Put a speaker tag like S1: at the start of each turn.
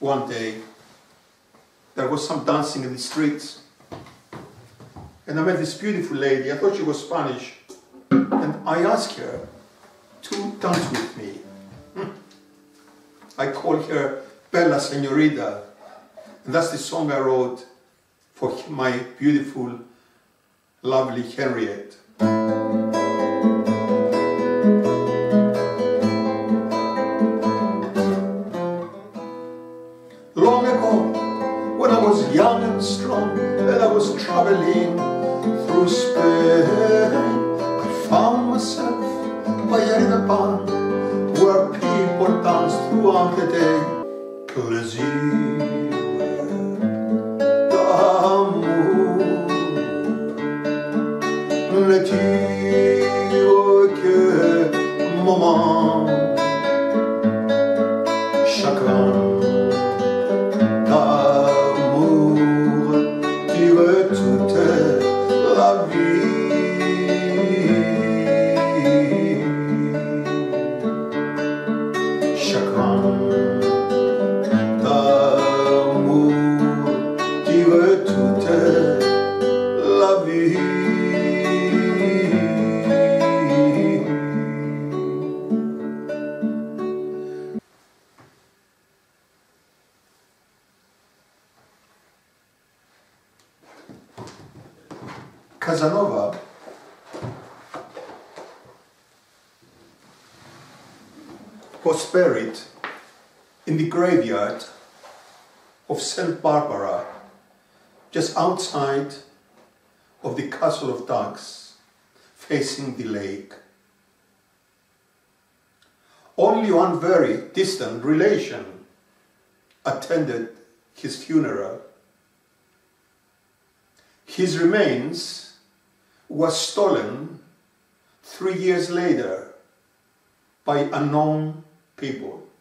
S1: one day, there was some dancing in the streets. And I met this beautiful lady. I thought she was Spanish. And I asked her to dance with me. Hmm. I called her Bella Senorita. And that's the song I wrote for my beautiful, lovely Henriette. Young and strong, and I was traveling through Spain, I found myself by a pond where people danced throughout the day. Que moment, chacun Casanova was buried in the graveyard of St. Barbara, just outside of the Castle of Dux, facing the lake. Only one very distant relation attended his funeral. His remains was stolen three years later by unknown people.